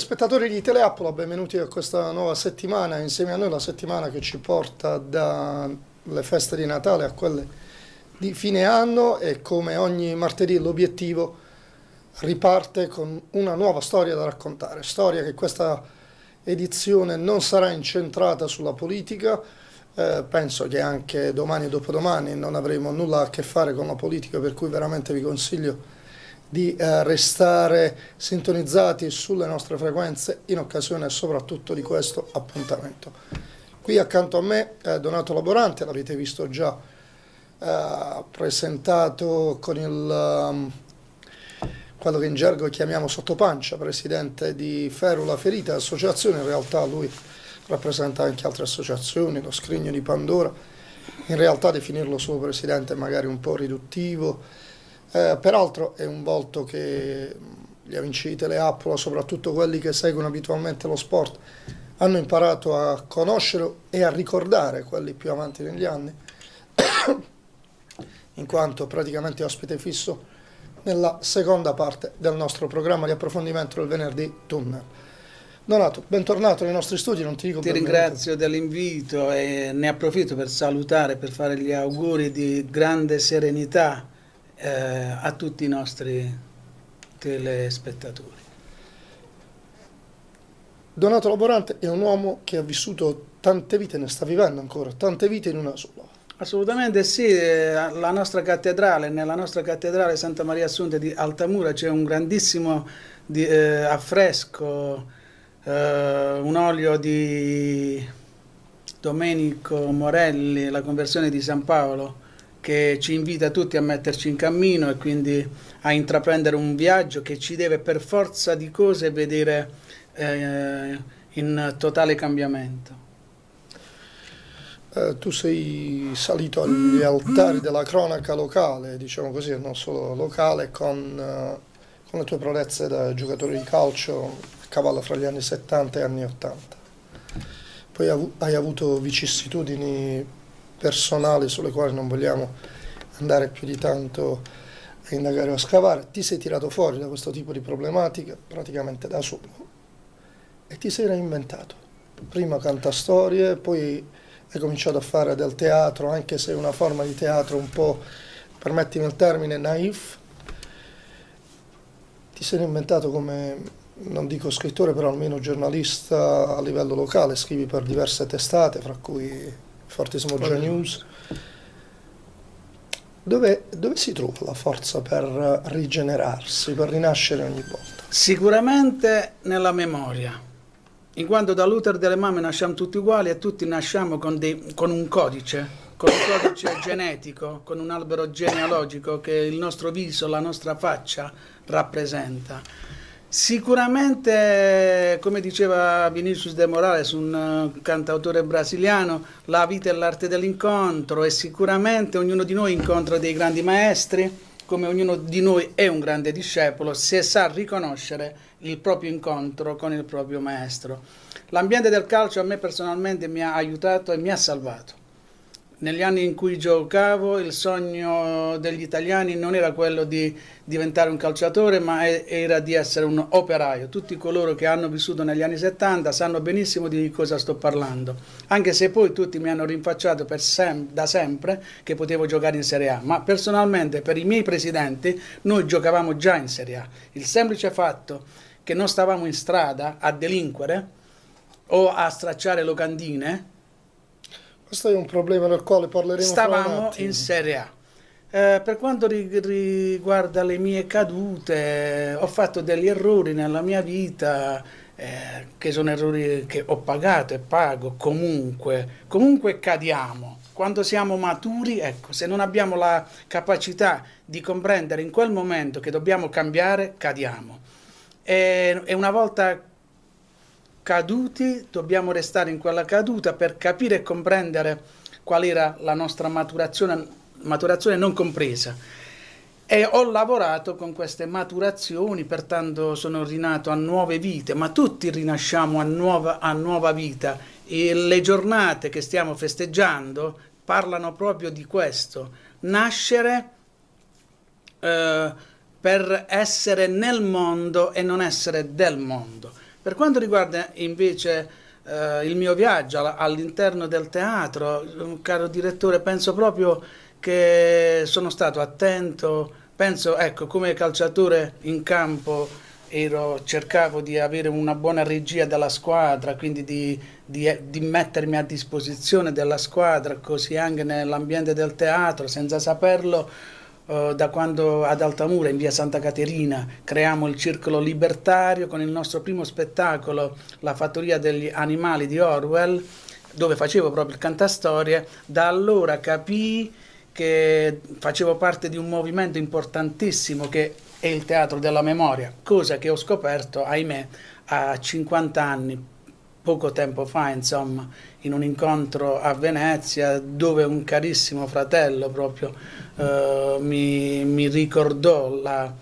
Cari telespettatori di Teleappola, benvenuti a questa nuova settimana, insieme a noi la settimana che ci porta dalle feste di Natale a quelle di fine anno e come ogni martedì l'obiettivo riparte con una nuova storia da raccontare, storia che questa edizione non sarà incentrata sulla politica, eh, penso che anche domani e dopodomani non avremo nulla a che fare con la politica, per cui veramente vi consiglio di eh, restare sintonizzati sulle nostre frequenze in occasione soprattutto di questo appuntamento. Qui accanto a me eh, Donato Laborante, l'avete visto già eh, presentato con il, um, quello che in gergo chiamiamo sottopancia, presidente di Ferula Ferita, associazione, in realtà lui rappresenta anche altre associazioni, lo scrigno di Pandora, in realtà definirlo suo presidente è magari un po' riduttivo, eh, peraltro è un volto che gli amici di Teleappola, soprattutto quelli che seguono abitualmente lo sport, hanno imparato a conoscere e a ricordare quelli più avanti negli anni, in quanto praticamente ospite fisso nella seconda parte del nostro programma di approfondimento del venerdì Tunnel. Donato, bentornato nei nostri studi, non ti dico Ti ringrazio dell'invito e ne approfitto per salutare, per fare gli auguri di grande serenità eh, a tutti i nostri telespettatori. Donato Laborante è un uomo che ha vissuto tante vite, ne sta vivendo ancora, tante vite in una sola. Assolutamente sì, eh, la nostra cattedrale, nella nostra cattedrale Santa Maria Assunta di Altamura c'è un grandissimo di, eh, affresco, eh, un olio di Domenico Morelli, la conversione di San Paolo, che ci invita tutti a metterci in cammino e quindi a intraprendere un viaggio che ci deve per forza di cose vedere eh, in totale cambiamento. Eh, tu sei salito agli altari della cronaca locale, diciamo così, non solo locale, con, eh, con le tue prodezze da giocatore di calcio a cavallo fra gli anni 70 e anni 80. Poi hai avuto vicissitudini personali sulle quali non vogliamo andare più di tanto a indagare o a scavare, ti sei tirato fuori da questo tipo di problematica praticamente da solo e ti sei reinventato. Prima canta storie, poi hai cominciato a fare del teatro, anche se una forma di teatro un po', permettimi il termine, naif. Ti sei reinventato come, non dico scrittore, però almeno giornalista a livello locale, scrivi per diverse testate, fra cui Fortissimo Già News. Dove, dove, si trova la forza per rigenerarsi, per rinascere ogni volta? Sicuramente nella memoria, in quanto dall'utero delle mamme nasciamo tutti uguali e tutti nasciamo con, dei, con un codice, con un codice genetico, con un albero genealogico che il nostro viso, la nostra faccia rappresenta. Sicuramente, come diceva Vinicius de Morales, un uh, cantautore brasiliano, la vita è l'arte dell'incontro e sicuramente ognuno di noi incontra dei grandi maestri, come ognuno di noi è un grande discepolo, se sa riconoscere il proprio incontro con il proprio maestro. L'ambiente del calcio a me personalmente mi ha aiutato e mi ha salvato negli anni in cui giocavo il sogno degli italiani non era quello di diventare un calciatore, ma era di essere un operaio. Tutti coloro che hanno vissuto negli anni 70 sanno benissimo di cosa sto parlando, anche se poi tutti mi hanno rinfacciato sem da sempre che potevo giocare in Serie A, ma personalmente per i miei presidenti noi giocavamo già in Serie A. Il semplice fatto che non stavamo in strada a delinquere o a stracciare locandine questo è un problema del quale parleremo Stavamo in Serie A. Eh, per quanto riguarda le mie cadute, ho fatto degli errori nella mia vita, eh, che sono errori che ho pagato e pago comunque. Comunque cadiamo. Quando siamo maturi, ecco, se non abbiamo la capacità di comprendere in quel momento che dobbiamo cambiare, cadiamo. E, e una volta caduti, dobbiamo restare in quella caduta per capire e comprendere qual era la nostra maturazione, maturazione non compresa. E ho lavorato con queste maturazioni, pertanto sono rinato a nuove vite, ma tutti rinasciamo a nuova, a nuova vita. E le giornate che stiamo festeggiando parlano proprio di questo, nascere eh, per essere nel mondo e non essere del mondo. Per quanto riguarda invece eh, il mio viaggio all'interno del teatro, caro direttore, penso proprio che sono stato attento, penso, ecco, come calciatore in campo ero, cercavo di avere una buona regia della squadra, quindi di, di, di, mettermi a disposizione della squadra, così anche nell'ambiente del teatro, senza saperlo. Uh, da quando ad Altamura, in via Santa Caterina, creiamo il Circolo Libertario con il nostro primo spettacolo, La fattoria degli animali di Orwell, dove facevo proprio il cantastorie, da allora capii che facevo parte di un movimento importantissimo che è il teatro della memoria, cosa che ho scoperto, ahimè, a 50 anni, poco tempo fa, insomma, in un incontro a Venezia dove un carissimo fratello proprio eh, mi, mi, ricordò la,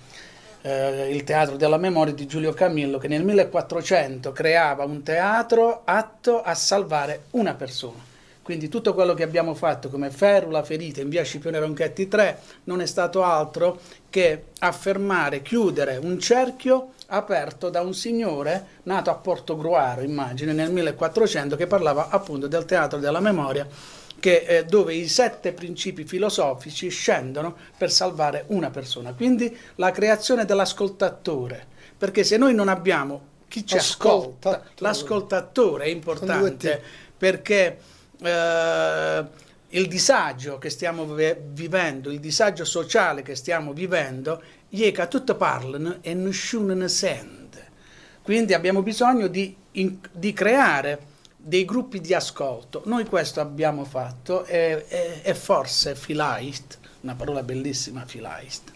eh, il teatro della memoria di Giulio Camillo che nel 1400 creava un teatro atto a salvare una persona. Quindi tutto quello che abbiamo fatto come ferula ferita in via Scipione Ronchetti 3 non è stato altro che affermare, chiudere un cerchio aperto da un signore nato a Porto Gruaro, immagine, nel 1400, che parlava appunto del teatro della memoria, che, eh, dove i sette principi filosofici scendono per salvare una persona. Quindi la creazione dell'ascoltatore, perché se noi non abbiamo chi ci ascolta, l'ascoltatore è importante perché eh, il disagio che stiamo vivendo, il disagio sociale che stiamo vivendo, è che tutti parlano e nessuno ne sente. Quindi abbiamo bisogno di, in, di creare dei gruppi di ascolto. Noi questo abbiamo fatto e, e, e forse Philaist, una parola bellissima Philaist,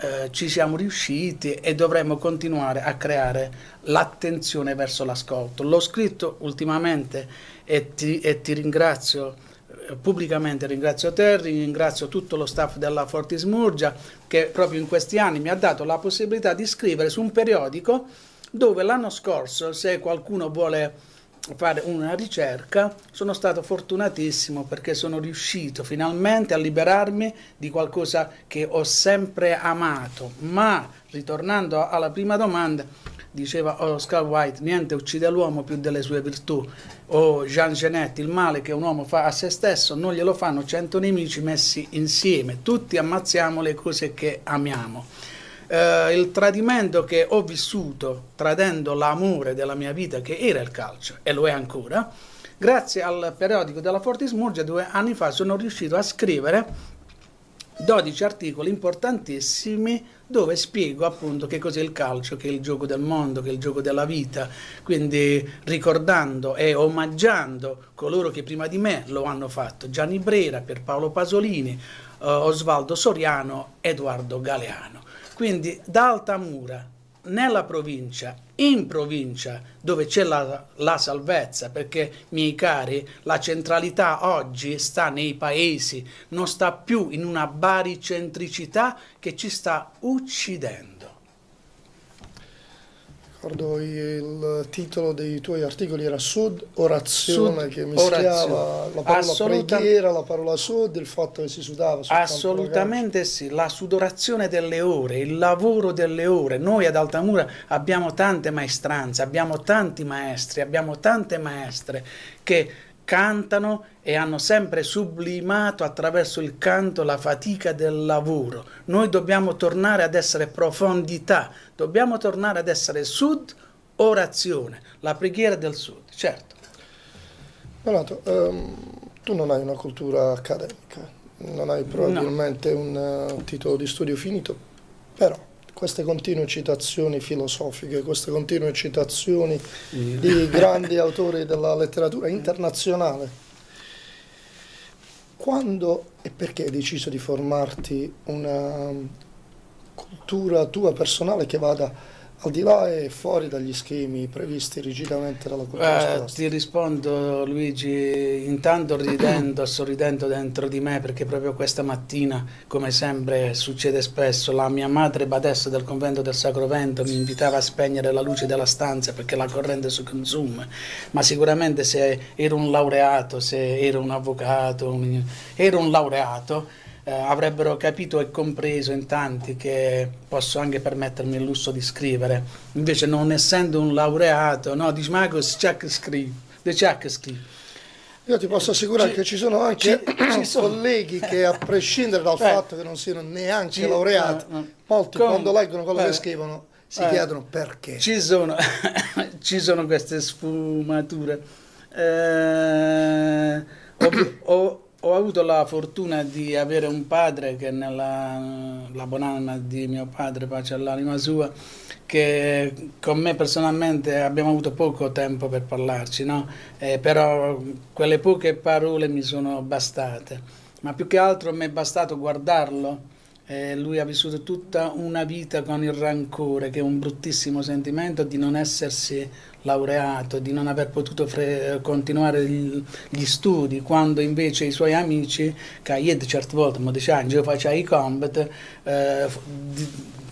eh, ci siamo riusciti e dovremmo continuare a creare l'attenzione verso l'ascolto. L'ho scritto ultimamente e ti, e ti ringrazio pubblicamente ringrazio te, ringrazio tutto lo staff della Fortis Murgia che proprio in questi anni mi ha dato la possibilità di scrivere su un periodico dove l'anno scorso, se qualcuno vuole fare una ricerca, sono stato fortunatissimo perché sono riuscito finalmente a liberarmi di qualcosa che ho sempre amato. Ma ritornando alla prima domanda, diceva Oscar Wilde, niente uccide l'uomo più delle sue virtù. O Jean Genet, il male che un uomo fa a se stesso non glielo fanno cento nemici messi insieme. Tutti ammazziamo le cose che amiamo eh, il tradimento che ho vissuto tradendo l'amore della mia vita che era il calcio e lo è ancora, grazie al periodico della Fortis Murgia due anni fa sono riuscito a scrivere 12 articoli importantissimi dove spiego appunto che cos'è il calcio, che è il gioco del mondo, che è il gioco della vita, quindi ricordando e omaggiando coloro che prima di me lo hanno fatto, Gianni Brera, per Paolo Pasolini, eh, Osvaldo Soriano, Edoardo Galeano. Quindi da Altamura, nella provincia, in provincia dove c'è la, la, salvezza, perché miei cari, la centralità oggi sta nei paesi, non sta più in una baricentricità che ci sta uccidendo. Ricordo il titolo dei tuoi articoli era Sud, orazione, Sud, che mischiava orazione. la parola Assoluta... preghiera, la parola Sud, il fatto che si sudava. Assolutamente sì, la sudorazione delle ore, il lavoro delle ore. Noi ad Altamura abbiamo tante maestranze, abbiamo tanti maestri, abbiamo tante maestre che cantano e hanno sempre sublimato attraverso il canto la fatica del lavoro. Noi dobbiamo tornare ad essere profondità, dobbiamo tornare ad essere sud, orazione, la preghiera del sud, certo. Donato, um, tu non hai una cultura accademica, non hai probabilmente no. un uh, titolo di studio finito, però queste continue citazioni filosofiche, queste continue citazioni di grandi autori della letteratura internazionale. Quando e perché hai deciso di formarti una cultura tua personale che vada al di là e fuori dagli schemi previsti rigidamente dalla cultura eh, Ti rispondo Luigi, intanto ridendo, sorridendo dentro di me perché proprio questa mattina, come sempre succede spesso, la mia madre badessa del convento del Sacro Vento mi invitava a spegnere la luce della stanza perché la corrente si consuma, ma sicuramente se ero un laureato, se ero un avvocato, ero un laureato, eh, avrebbero capito e compreso in tanti che posso anche permettermi il lusso di scrivere. Invece non essendo un laureato, no, dici ma c'è che scrivi, c'è che scrivi. Io ti posso assicurare ci, che ci sono anche ci, ci colleghi che a prescindere dal eh, fatto che non siano neanche ci, laureati, no, no. molti Com, quando leggono quello eh, che scrivono si eh, chiedono perché. Ci sono, ci sono queste sfumature. Eh, ho, ho, ho, avuto la fortuna di avere un padre che nella la bonanna di mio padre, pace all'anima sua, che con me personalmente abbiamo avuto poco tempo per parlarci, no? eh, però quelle poche parole mi sono bastate, ma più che altro mi è bastato guardarlo eh, lui ha vissuto tutta una vita con il rancore, che è un bruttissimo sentimento di non essersi laureato, di non aver potuto continuare gli, gli studi, quando invece i suoi amici, che io certe volte mi dicevano, io facevo i combat, eh, di,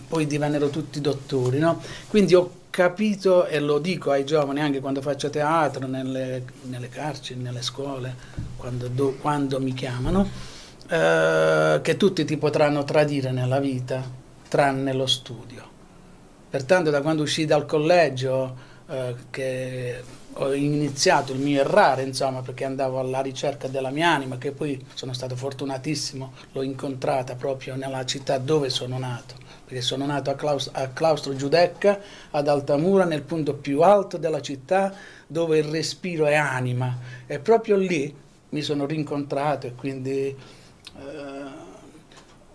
poi divennero tutti dottori. No? Quindi ho capito, e lo dico ai giovani anche quando faccio teatro, nelle, nelle carceri, nelle scuole, quando, do, quando mi chiamano, eh, che tutti ti potranno tradire nella vita, tranne lo studio. Pertanto da quando uscì dal collegio, eh, che ho iniziato il mio errare, insomma, perché andavo alla ricerca della mia anima, che poi sono stato fortunatissimo, l'ho incontrata proprio nella città dove sono nato, perché sono nato a, Claus- a Claustro Giudecca, ad Altamura, nel punto più alto della città, dove il respiro è anima. E proprio lì mi sono rincontrato e quindi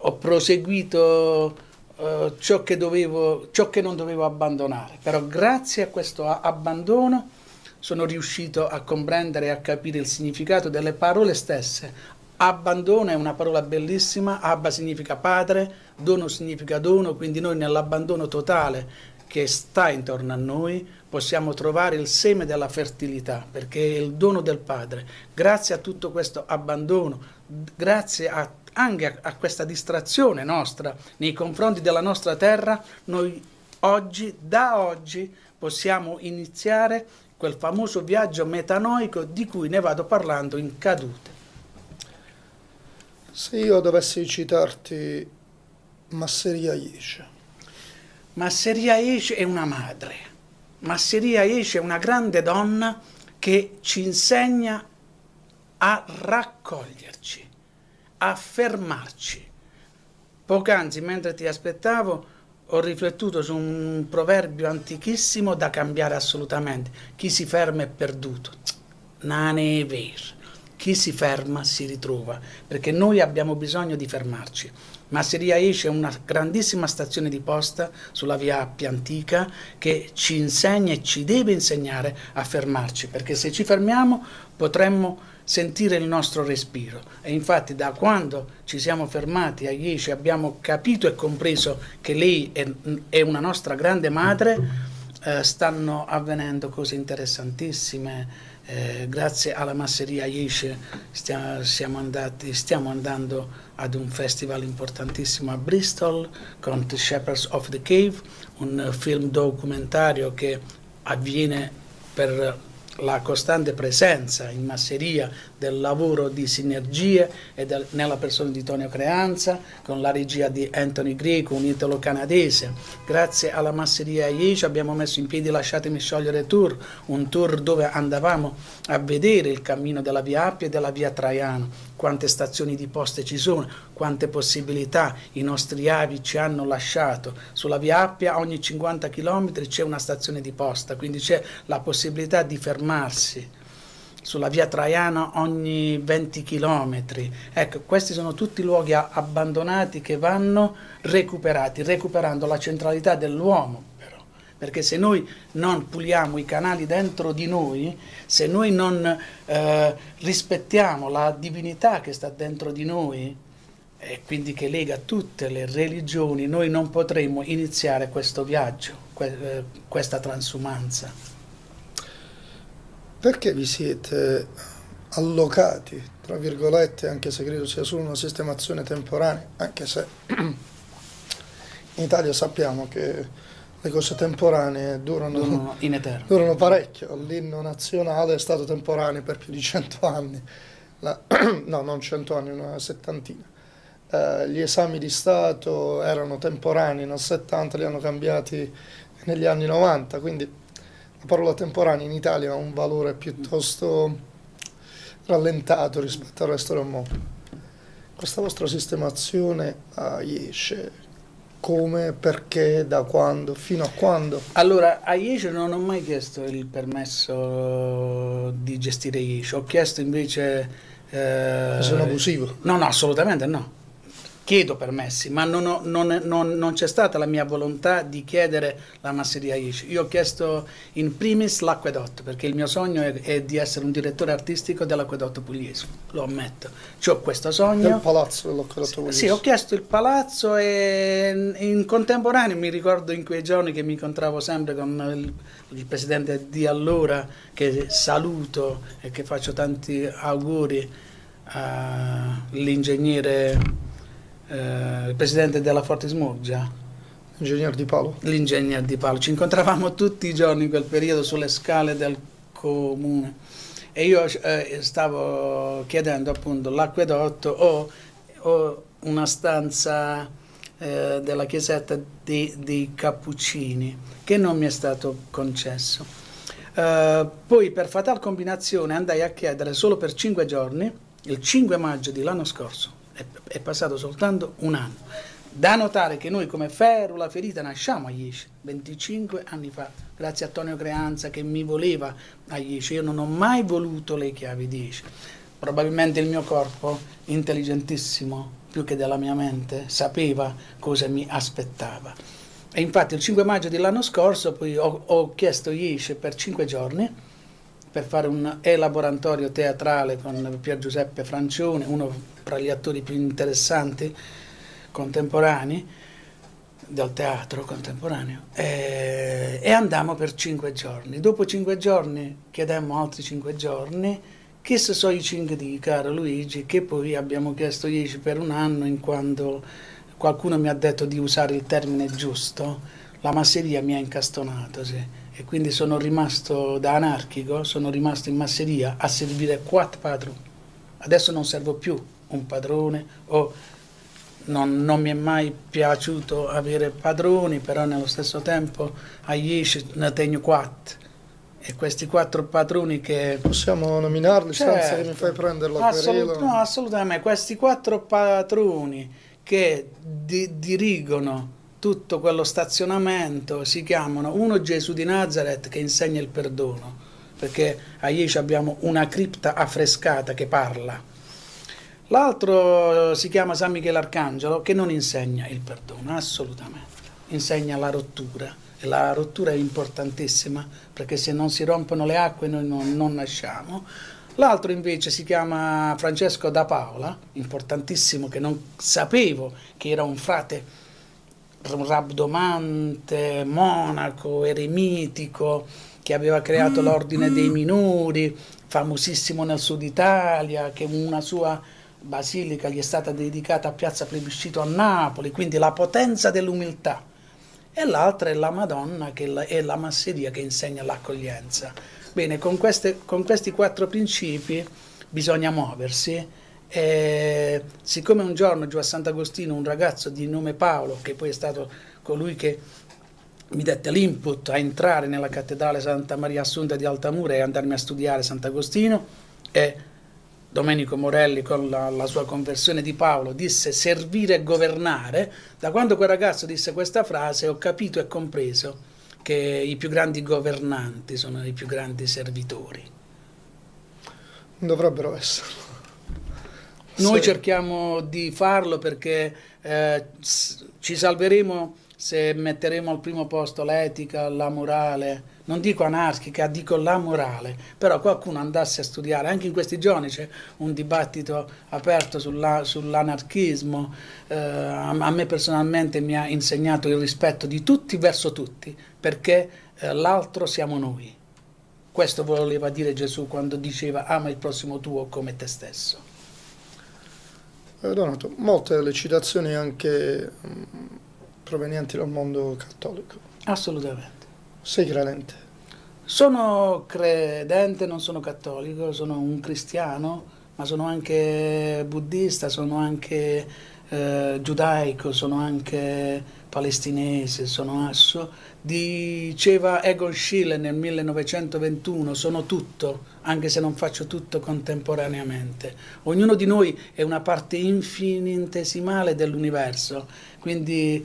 ho proseguito eh, ciò, che dovevo, ciò che non dovevo abbandonare, però grazie a questo abbandono sono riuscito a comprendere e a capire il significato delle parole stesse. Abbandono è una parola bellissima, Abba significa padre, dono significa dono, quindi noi nell'abbandono totale che sta intorno a noi possiamo trovare il seme della fertilità, perché è il dono del Padre. Grazie a tutto questo abbandono, grazie a, anche a, a questa distrazione nostra nei confronti della nostra terra, noi oggi, da oggi, possiamo iniziare quel famoso viaggio metanoico di cui ne vado parlando in cadute. Se io dovessi citarti Masseria Iesce. Masseria Iesce è una madre. Masseria Iesce è una grande donna che ci insegna a raccoglierci, a fermarci. Poc'anzi, mentre ti aspettavo, ho riflettuto su un proverbio antichissimo da cambiare assolutamente. Chi si ferma è perduto. Non è vero. Chi si ferma si ritrova, perché noi abbiamo bisogno di fermarci. Masseria Esce è una grandissima stazione di posta sulla via Appia Antica che ci insegna e ci deve insegnare a fermarci, perché se ci fermiamo potremmo sentire il nostro respiro. E infatti da quando ci siamo fermati a Iesci abbiamo capito e compreso che lei è, è una nostra grande madre, eh, stanno avvenendo cose interessantissime. Eh, grazie alla masseria stiamo, andati, stiamo andando ad un festival importantissimo a Bristol con The Shepherds of the Cave, un film documentario che avviene per la costante presenza in masseria del lavoro di sinergie del, nella persona di Tonio Creanza con la regia di Anthony Greco, un italo-canadese. Grazie alla masseria IEC abbiamo messo in piedi Lasciatemi sciogliere tour, un tour dove andavamo a vedere il cammino della via Appia e della via Traiano, quante stazioni di poste ci sono, quante possibilità i nostri avi ci hanno lasciato. Sulla via Appia ogni 50 km c'è una stazione di posta, quindi c'è la possibilità di fermarsi sulla via Traiana ogni 20 km. Ecco, questi sono tutti luoghi abbandonati che vanno recuperati, recuperando la centralità dell'uomo perché se noi non puliamo i canali dentro di noi, se noi non eh, rispettiamo la divinità che sta dentro di noi, e quindi che lega tutte le religioni, noi non potremo iniziare questo viaggio, que eh, questa transumanza. Perché vi siete allocati, tra virgolette, anche se credo sia solo una sistemazione temporanea, anche se in Italia sappiamo che le cose temporanee durano, durano, in eterno. durano parecchio. L'inno nazionale è stato temporaneo per più di cento anni, La, no, non cento anni, una settantina. eh, gli esami di Stato erano temporanei, nel 70 li hanno cambiati negli anni 90, quindi la parola temporanea in Italia ha un valore piuttosto rallentato rispetto al resto del mondo. Questa vostra sistemazione a IESCE, come, perché, da quando, fino a quando? Allora, a IESCE non ho mai chiesto il permesso di gestire IESCE, ho chiesto invece... Eh, Sono abusivo? No, no, assolutamente no chiedo permessi, ma non, ho, non, non, non, c'è stata la mia volontà di chiedere la masseria ICI. Io ho chiesto in primis l'acquedotto, perché il mio sogno è, è di essere un direttore artistico dell'acquedotto pugliese, lo ammetto. C'ho questo sogno. Il palazzo dell'acquedotto pugliese. Sì, ho chiesto il palazzo e in contemporanea mi ricordo in quei giorni che mi incontravo sempre con il, il presidente di allora, che saluto e che faccio tanti auguri all'ingegnere eh, il presidente della Fortis Murgia. L'ingegner Di Paolo. L'ingegner Di Paolo. Ci incontravamo tutti i giorni in quel periodo sulle scale del comune e io eh, stavo chiedendo appunto l'acquedotto o, o, una stanza eh, della chiesetta dei, dei, Cappuccini che non mi è stato concesso. Uh, poi per fatal combinazione andai a chiedere solo per 5 giorni, il 5 maggio dell'anno scorso, è, passato soltanto un anno. Da notare che noi come Ferro Ferita nasciamo a Iesci 25 anni fa, grazie a Tonio Creanza che mi voleva a Iesci. Io non ho mai voluto le chiavi di Iesci. Probabilmente il mio corpo, intelligentissimo più che della mia mente, sapeva cosa mi aspettava. E infatti il 5 maggio dell'anno scorso poi ho, ho chiesto Iesci per 5 giorni per fare un elaboratorio teatrale con Pier Giuseppe Francione, uno tra gli attori più interessanti contemporanei del teatro contemporaneo e, e andammo per cinque giorni. Dopo cinque giorni chiedemmo altri cinque giorni, che se so i cinque di caro Luigi, che poi abbiamo chiesto dieci per un anno in quanto qualcuno mi ha detto di usare il termine giusto, la masseria mi ha incastonato, sì e quindi sono rimasto da anarchico, sono rimasto in masseria a servire quattro padroni. Adesso non servo più un padrone o non, non, mi è mai piaciuto avere padroni, però nello stesso tempo a Iesci ne tengo quattro. E questi quattro padroni che... Possiamo nominarli certo, senza che mi fai prendere la assolut- No, assolutamente. Questi quattro padroni che di- dirigono tutto quello stazionamento si chiamano uno Gesù di Nazareth che insegna il perdono, perché a Ieci abbiamo una cripta affrescata che parla. L'altro si chiama San Michele Arcangelo che non insegna il perdono, assolutamente, insegna la rottura. E la rottura è importantissima perché se non si rompono le acque noi non, non nasciamo. L'altro invece si chiama Francesco da Paola, importantissimo che non sapevo che era un frate rabdomante, monaco, eremitico, che aveva creato mm. l'ordine dei mm. minori, famosissimo nel sud Italia, che una sua basilica gli è stata dedicata a Piazza Plebiscito a Napoli, quindi la potenza dell'umiltà. E l'altra è la Madonna, che è la masseria che insegna l'accoglienza. Bene, con, queste, con questi quattro principi bisogna muoversi e siccome un giorno giù a Sant'Agostino un ragazzo di nome Paolo, che poi è stato colui che mi dette l'input a entrare nella cattedrale Santa Maria Assunta di Altamura e andarmi a studiare Sant'Agostino, e Domenico Morelli con la, la, sua conversione di Paolo disse servire e governare, da quando quel ragazzo disse questa frase ho capito e compreso che i più grandi governanti sono i più grandi servitori. Dovrebbero esserlo. Noi sì. cerchiamo di farlo perché eh, ci salveremo se metteremo al primo posto l'etica, la morale, non dico anarchica, dico la morale, però qualcuno andasse a studiare, anche in questi giorni c'è un dibattito aperto sulla, sull'anarchismo, eh, a, me personalmente mi ha insegnato il rispetto di tutti verso tutti, perché eh, l'altro siamo noi. Questo voleva dire Gesù quando diceva ama il prossimo tuo come te stesso. Eh, Donato, molte le citazioni anche mh, mm, provenienti dal mondo cattolico. Assolutamente. Sei credente? Sono credente, non sono cattolico, sono un cristiano, ma sono anche buddista, sono anche eh, giudaico, sono anche palestinese, sono asso, diceva Egon Schiele nel 1921, sono tutto, anche se non faccio tutto contemporaneamente. Ognuno di noi è una parte infinitesimale dell'universo, quindi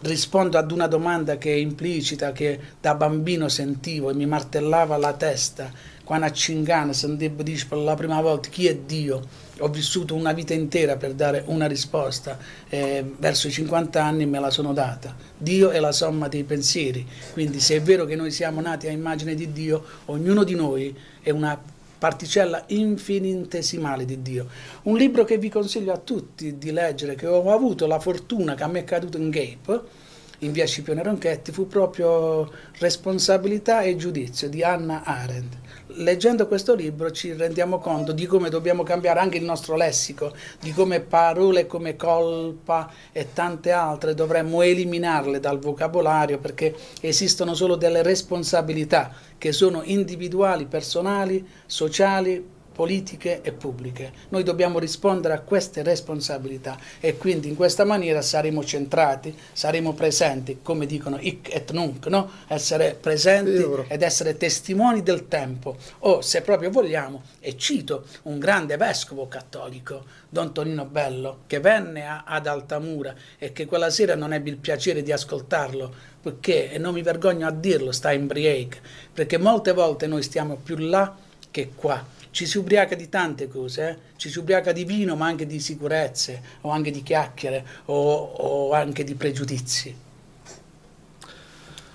rispondo ad una domanda che è implicita, che da bambino sentivo e mi martellava la testa, quando a Cingana sentivo dire per la prima volta chi è Dio, ho vissuto una vita intera per dare una risposta, eh, verso i 50 anni me la sono data. Dio è la somma dei pensieri, quindi se è vero che noi siamo nati a immagine di Dio, ognuno di noi è una particella infinitesimale di Dio. Un libro che vi consiglio a tutti di leggere, che ho avuto la fortuna che a me è caduto in Gape, in via Scipione Ronchetti, fu proprio Responsabilità e giudizio di Anna Arendt. Leggendo questo libro ci rendiamo conto di come dobbiamo cambiare anche il nostro lessico, di come parole come colpa e tante altre dovremmo eliminarle dal vocabolario perché esistono solo delle responsabilità che sono individuali, personali, sociali, politiche e pubbliche. Noi dobbiamo rispondere a queste responsabilità e quindi in questa maniera saremo centrati, saremo presenti, come dicono hic et nunc, no? essere presenti ed essere testimoni del tempo. O se proprio vogliamo, e cito un grande vescovo cattolico, Don Tonino Bello, che venne a, ad Altamura e che quella sera non ebbe il piacere di ascoltarlo, perché, e non mi vergogno a dirlo, sta in Briake, perché molte volte noi stiamo più là che qua ci si ubriaca di tante cose, eh? ci si ubriaca di vino, ma anche di sicurezze, o anche di chiacchiere, o, o anche di pregiudizi.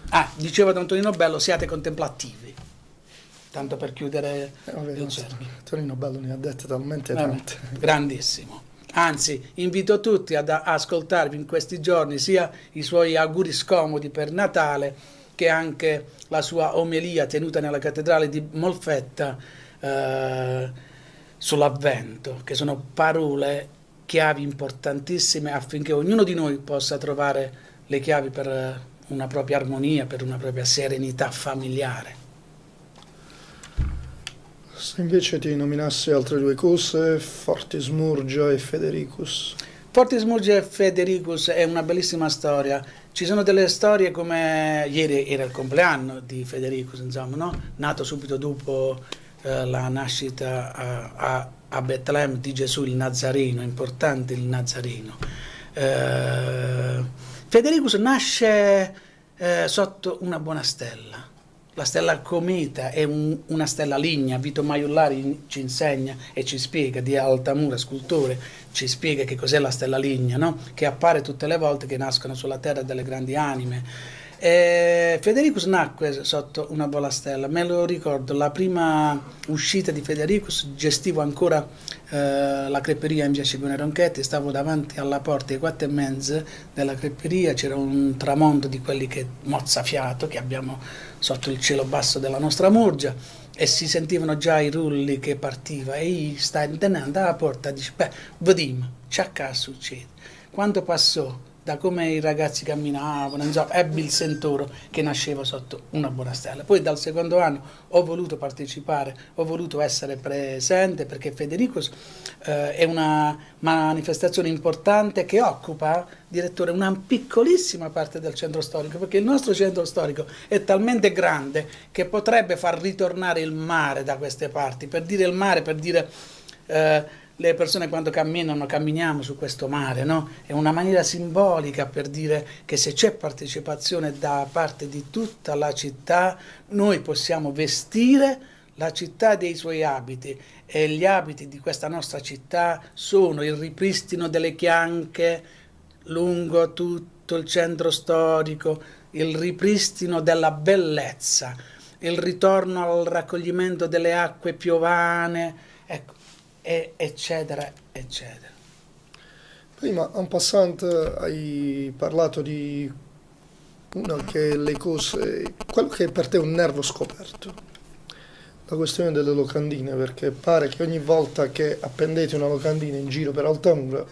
Ah, diceva Don Tonino Bello, siate contemplativi, tanto per chiudere eh, vabbè, il cerchio. Tonino Bello ne ha dette talmente tante. grandissimo. Anzi, invito tutti ad ascoltarvi in questi giorni sia i suoi auguri scomodi per Natale che anche la sua omelia tenuta nella cattedrale di Molfetta eh, sull'avvento, che sono parole, chiavi importantissime affinché ognuno di noi possa trovare le chiavi per una propria armonia, per una propria serenità familiare. Se invece ti nominassi altre due cose, Fortis Murgia e Federicus. Fortis Murgia e Federicus è una bellissima storia. Ci sono delle storie come ieri era il compleanno di Federicus, insomma, no? nato subito dopo eh, la nascita a, a, a, Betlemme di Gesù il Nazarino, importante il Nazarino. Eh, Federicus nasce eh, sotto una buona stella. La stella cometa è un, una stella ligna, Vito Maiullari ci insegna e ci spiega, di Altamura, scultore, ci spiega che cos'è la stella ligna, no? che appare tutte le volte che nascono sulla terra delle grandi anime eh, Federicus nacque sotto una buona stella, me lo ricordo, la prima uscita di Federicus gestivo ancora eh, la creperia in via Scipione Ronchetti, stavo davanti alla porta alle quattro e mezza della creperia, c'era un tramonto di quelli che mozzafiato che abbiamo sotto il cielo basso della nostra Murgia e si sentivano già i rulli che partiva. E io stai andando alla porta dice, beh, vediamo, c'è che succede. Quando passò da come i ragazzi camminavano, insomma, ebbi il sentoro che nasceva sotto una buona stella. Poi dal secondo anno ho voluto partecipare, ho voluto essere presente perché Federicos eh, è una manifestazione importante che occupa, direttore, una piccolissima parte del centro storico, perché il nostro centro storico è talmente grande che potrebbe far ritornare il mare da queste parti, per dire il mare, per dire... Eh, le persone quando camminano, camminiamo su questo mare, no? È una maniera simbolica per dire che se c'è partecipazione da parte di tutta la città, noi possiamo vestire la città dei suoi abiti e gli abiti di questa nostra città sono il ripristino delle chianche lungo tutto il centro storico, il ripristino della bellezza, il ritorno al raccoglimento delle acque piovane, ecco, e eccetera, eccetera. Prima, en passant, hai parlato di una che le cose, quello che è per te un nervo scoperto, la questione delle locandine, perché pare che ogni volta che appendete una locandina in giro per Altamura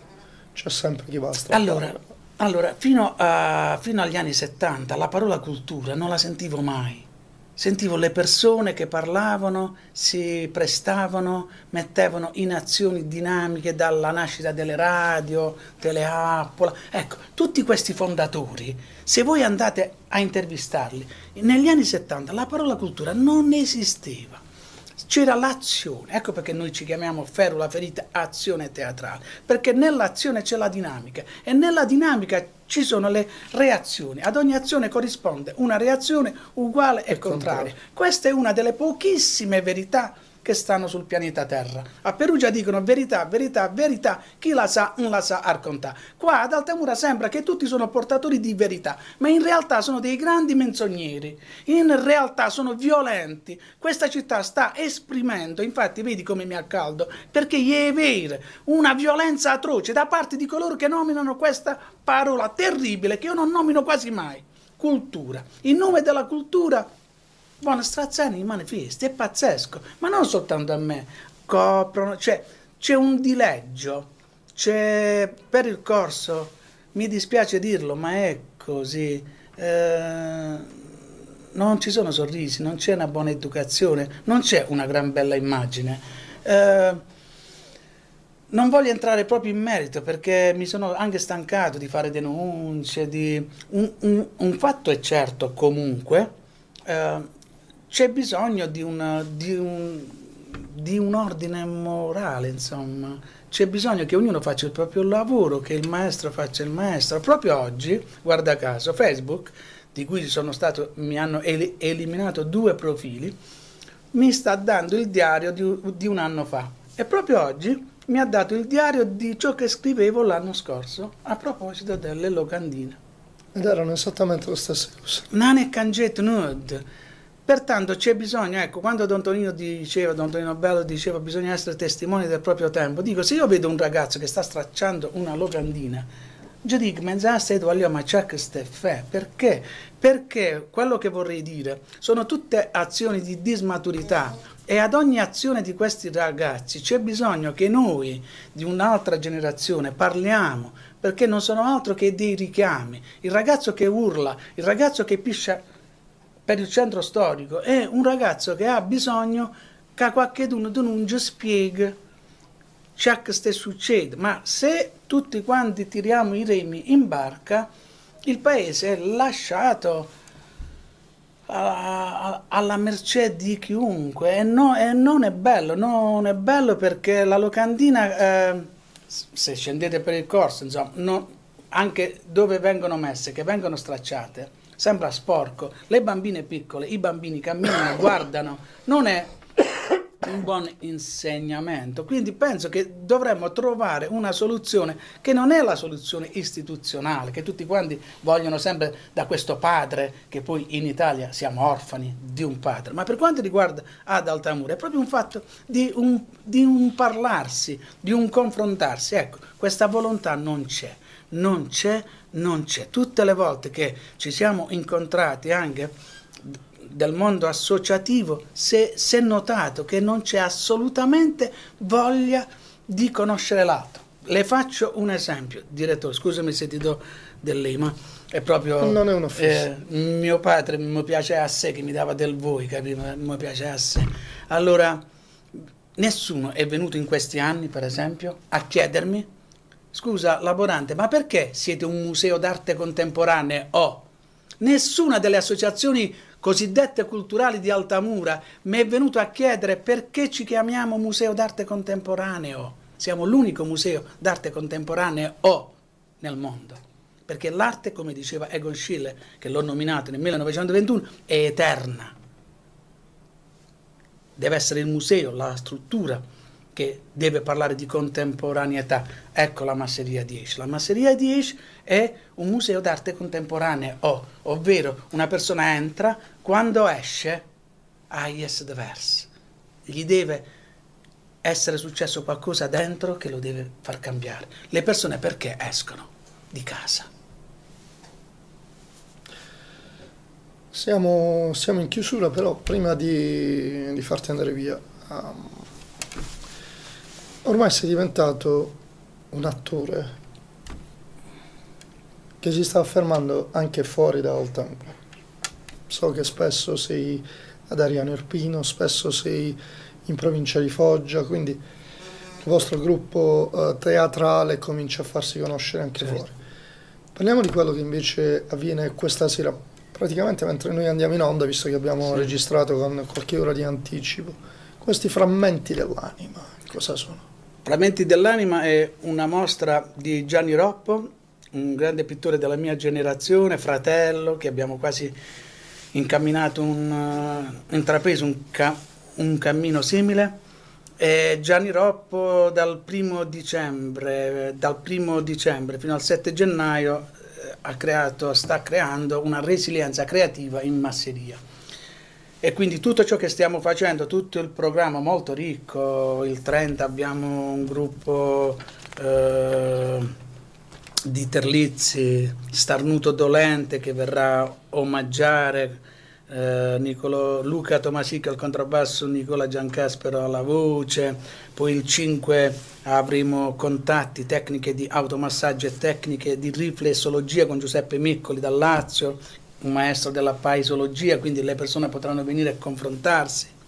c'è sempre chi va a strappare. Allora, allora fino, a, fino agli anni 70 la parola cultura non la sentivo mai Sentivo le persone che parlavano, si prestavano, mettevano in azioni dinamiche dalla nascita delle radio, teleappola. Ecco, tutti questi fondatori, se voi andate a intervistarli, negli anni 70 la parola cultura non esisteva c'era l'azione, ecco perché noi ci chiamiamo ferula ferita azione teatrale, perché nell'azione c'è la dinamica e nella dinamica ci sono le reazioni, ad ogni azione corrisponde una reazione uguale e contraria. Questa è una delle pochissime verità che stanno sul pianeta Terra. A Perugia dicono verità, verità, verità, chi la sa non la sa arcontà. Qua ad Altamura sembra che tutti sono portatori di verità, ma in realtà sono dei grandi menzogneri, in realtà sono violenti. Questa città sta esprimendo, infatti vedi come mi accaldo, perché è vero, una violenza atroce da parte di coloro che nominano questa parola terribile che io non nomino quasi mai, cultura. In nome della cultura Buona Strazzani i manifesti, è pazzesco, ma non soltanto a me, coprono, cioè c'è un dileggio, c'è per il corso, mi dispiace dirlo, ma è così, eh, non ci sono sorrisi, non c'è una buona educazione, non c'è una gran bella immagine. Eh, non voglio entrare proprio in merito perché mi sono anche stancato di fare denunce, di... un, un, un fatto è certo comunque, eh, c'è bisogno di, una, di, un, di un ordine morale, insomma. C'è bisogno che ognuno faccia il proprio lavoro, che il maestro faccia il maestro. Proprio oggi, guarda caso, Facebook, di cui sono stato, mi hanno el- eliminato due profili, mi sta dando il diario di, di un anno fa. E proprio oggi mi ha dato il diario di ciò che scrivevo l'anno scorso a proposito delle locandine. Ed erano esattamente le stesse cose. Nane canget nud. Pertanto c'è bisogno, ecco, quando Don Tonino diceva, Don Tonino Bello diceva bisogna essere testimoni del proprio tempo, dico se io vedo un ragazzo che sta stracciando una locandina, io dico, mezzaste voglio macciare ste fe, perché? Perché quello che vorrei dire sono tutte azioni di dismaturità e ad ogni azione di questi ragazzi c'è bisogno che noi di un'altra generazione parliamo, perché non sono altro che dei richiami. Il ragazzo che urla, il ragazzo che piscia per il centro storico è un ragazzo che ha bisogno che qualcuno non ci spieghi. Ciò che sta succedendo, ma se tutti quanti tiriamo i remi in barca, il paese è lasciato alla mercé di chiunque. E, no, e, non è bello, non è bello perché la locandina, eh, se scendete per il corso, insomma, no, anche dove vengono messe, che vengono stracciate, sembra sporco. Le bambine piccole, i bambini camminano, guardano, non è un buon insegnamento. Quindi penso che dovremmo trovare una soluzione che non è la soluzione istituzionale, che tutti quanti vogliono sempre da questo padre, che poi in Italia siamo orfani di un padre. Ma per quanto riguarda Ad Altamura è proprio un fatto di un, di un parlarsi, di un confrontarsi. Ecco, questa volontà non c'è non c'è, non c'è. Tutte le volte che ci siamo incontrati anche del mondo associativo, si è notato che non c'è assolutamente voglia di conoscere l'altro. Le faccio un esempio, direttore, scusami se ti do del lei, ma è proprio... Non è un'offesa. Eh, mio padre mi piace a sé, che mi dava del voi, capito? Mi piace a sé. Allora, nessuno è venuto in questi anni, per esempio, a chiedermi Scusa, laborante, ma perché siete un museo d'arte contemporanea? Oh, nessuna delle associazioni cosiddette culturali di Altamura mi è venuto a chiedere perché ci chiamiamo Museo d'arte contemporaneo. Siamo l'unico museo d'arte contemporaneo oh, nel mondo. Perché l'arte, come diceva Egon Schiele, che l'ho nominato nel 1921, è eterna. Deve essere il museo, la struttura che deve parlare di contemporaneità. Ecco la Masseria 10. La Masseria 10 è un museo d'arte contemporanea, oh, ovvero una persona entra, quando esce, ah yes, diverse. Gli deve essere successo qualcosa dentro che lo deve far cambiare. Le persone perché escono di casa? Siamo, siamo in chiusura, però prima di, di farti andare via, um, ormai sei diventato un attore che si sta affermando anche fuori da Altamura. so che spesso sei ad Ariano Irpino, spesso sei in provincia di Foggia, quindi il vostro gruppo uh, teatrale comincia a farsi conoscere anche certo. fuori. Parliamo di quello che invece avviene questa sera, praticamente mentre noi andiamo in onda, visto che abbiamo sì. registrato con qualche ora di anticipo, questi frammenti dell'anima, cosa sono? Frammenti dell'anima è una mostra di Gianni Roppo, un grande pittore della mia generazione, fratello, che abbiamo quasi incamminato un, uh, intrapreso un, ca un cammino simile. E Gianni Roppo dal primo, dicembre, dal primo dicembre fino al 7 gennaio eh, creato, sta creando una resilienza creativa in masseria. E quindi tutto ciò che stiamo facendo, tutto il programma molto ricco, il 30 abbiamo un gruppo eh, di Terlizzi, Starnuto Dolente che verrà a omaggiare eh, Nicolo, Luca Tomasicca al contrabbasso, Nicola Giancaspero alla voce, poi il 5 avremo contatti, tecniche di automassaggio e tecniche di riflessologia con Giuseppe Miccoli dal Lazio, un maestro della paesologia, quindi le persone potranno venire a confrontarsi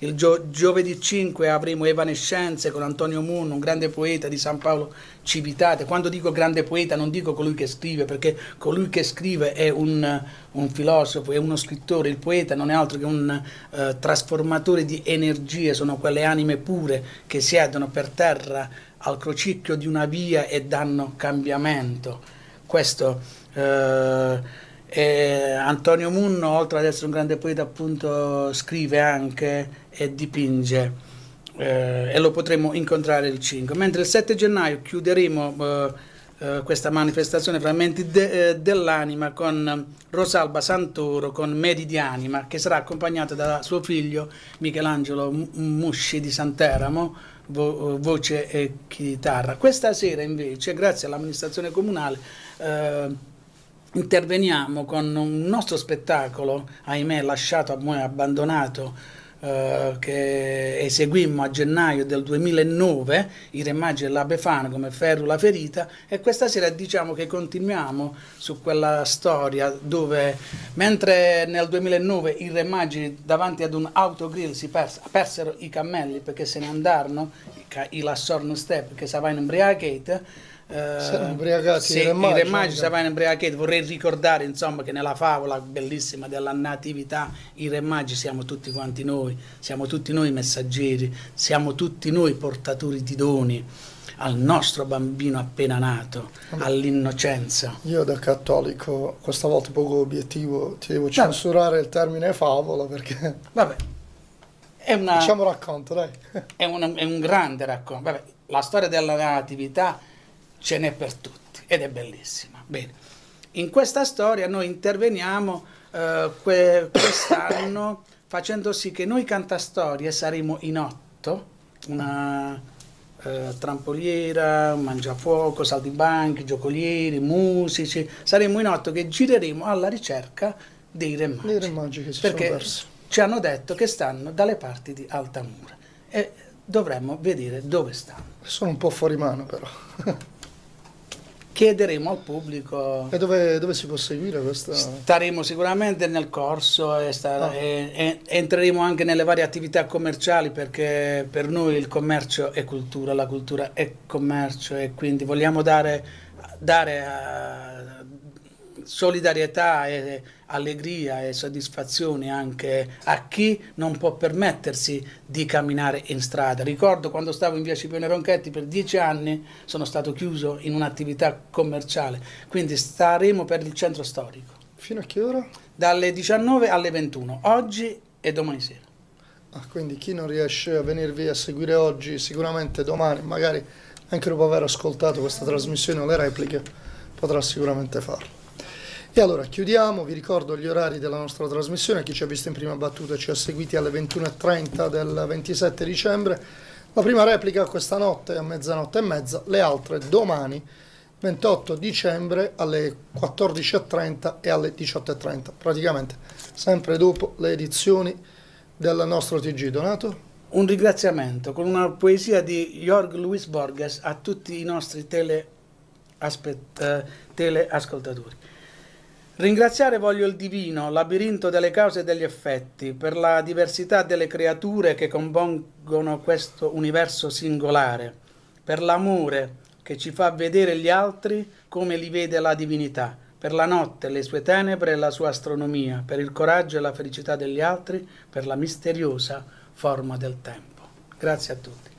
il gio giovedì 5 avremo Evanescenze con Antonio Moon, un grande poeta di San Paolo Civitate. Quando dico grande poeta non dico colui che scrive, perché colui che scrive è un, un filosofo, è uno scrittore. Il poeta non è altro che un uh, trasformatore di energie, sono quelle anime pure che siedono per terra al crocicchio di una via e danno cambiamento. Questo... Uh, e Antonio Munno, oltre ad essere un grande poeta, appunto scrive anche e dipinge eh, e lo potremo incontrare il 5. Mentre il 7 gennaio chiuderemo eh, eh, questa manifestazione Frammenti de, eh, dell'Anima con Rosalba Santoro, con Medi di Anima, che sarà accompagnata da suo figlio Michelangelo Musci di Santeramo, vo, voce e chitarra. Questa sera invece, grazie all'amministrazione comunale, eh, interveniamo con un nostro spettacolo, ahimè lasciato abbandonato, eh, che eseguimmo a gennaio del 2009, i Re della Befana come Ferro Ferita, e questa sera diciamo che continuiamo su quella storia dove mentre nel 2009 i Re davanti ad un autogrill si pers persero i cammelli perché se ne andarono, i, i Lassorno Step che stavano in Briagate, Uh, ubriacati sì, i re magi stavano imbriacheti vorrei ricordare insomma che nella favola bellissima della natività i re magi siamo tutti quanti noi siamo tutti noi messaggeri siamo tutti noi portatori di doni al nostro bambino appena nato all'innocenza. Io da cattolico questa volta poco obiettivo ti devo censurare Vabbè. il termine favola perché Vabbè. È una, diciamo racconto dai. È, una, è un grande racconto. Vabbè, la storia della natività ce n'è per tutti ed è bellissima. Bene, in questa storia noi interveniamo eh, que quest'anno facendo sì che noi cantastorie saremo in otto, una eh, trampoliera, mangiafuoco, saltibanchi, giocolieri, musici, saremo in otto che gireremo alla ricerca dei re magi, dei re magi che si perché sono persi. ci hanno detto che stanno dalle parti di Altamura e dovremmo vedere dove stanno. Sono un po' fuori mano però. chiederemo al pubblico. E dove, dove, si può seguire questa? Staremo sicuramente nel corso e, sta, ah. e, e, entreremo anche nelle varie attività commerciali perché per noi il commercio è cultura, la cultura è commercio e quindi vogliamo dare, dare a, solidarietà e allegria e soddisfazione anche a chi non può permettersi di camminare in strada. Ricordo quando stavo in via Scipione Ronchetti per dieci anni sono stato chiuso in un'attività commerciale, quindi staremo per il centro storico. Fino a che ora? Dalle 19 alle 21, oggi e domani sera. Ah, quindi chi non riesce a venirvi a seguire oggi, sicuramente domani, magari anche dopo aver ascoltato questa trasmissione o le repliche, potrà sicuramente farlo. E allora chiudiamo, vi ricordo gli orari della nostra trasmissione, chi ci ha visto in prima battuta ci ha seguiti alle 21.30 del 27 dicembre, la prima replica questa notte a mezzanotte e mezza, le altre domani 28 dicembre alle 14.30 e alle 18.30, praticamente sempre dopo le edizioni del nostro TG Donato. Un ringraziamento con una poesia di Jorg Luis Borges a tutti i nostri eh, teleascoltatori. Ringraziare voglio il divino, labirinto delle cause e degli effetti, per la diversità delle creature che compongono questo universo singolare, per l'amore che ci fa vedere gli altri come li vede la divinità, per la notte, le sue tenebre e la sua astronomia, per il coraggio e la felicità degli altri, per la misteriosa forma del tempo. Grazie a tutti.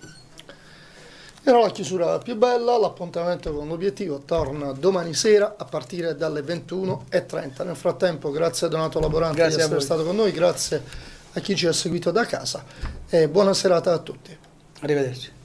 Era la chiusura più bella, l'appuntamento con l'obiettivo torna domani sera a partire dalle 21.30. Nel frattempo grazie a Donato Laborante grazie di essere stato con noi, grazie a chi ci ha seguito da casa e buona serata a tutti. Arrivederci.